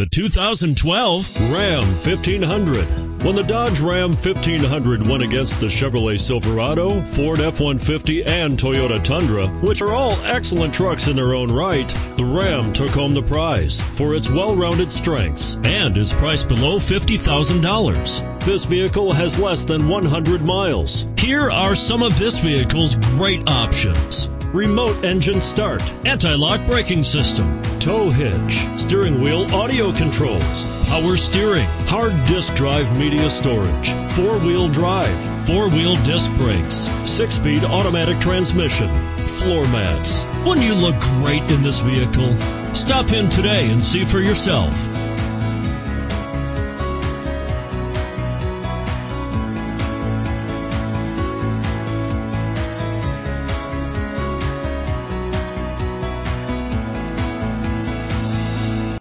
The 2012 Ram 1500. When the Dodge Ram 1500 went against the Chevrolet Silverado, Ford F 150, and Toyota Tundra, which are all excellent trucks in their own right, the Ram took home the prize for its well rounded strengths and is priced below $50,000. This vehicle has less than 100 miles. Here are some of this vehicle's great options remote engine start, anti-lock braking system, tow hitch, steering wheel audio controls, power steering, hard disk drive media storage, four-wheel drive, four-wheel disc brakes, six-speed automatic transmission, floor mats. Wouldn't you look great in this vehicle? Stop in today and see for yourself.